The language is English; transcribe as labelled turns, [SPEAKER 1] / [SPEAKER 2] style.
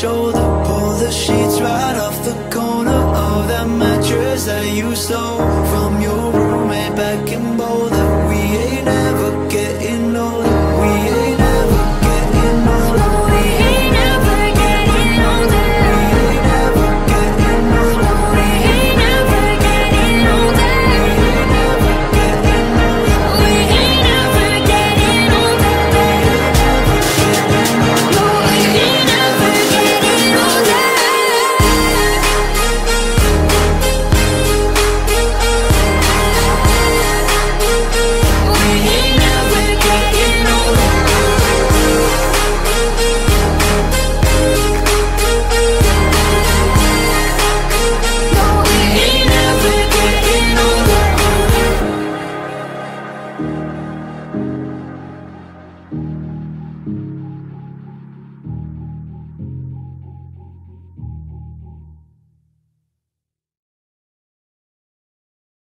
[SPEAKER 1] shoulder Pull the sheets right off the corner Of that mattress that you stole From your roommate back in Boulder. We ain't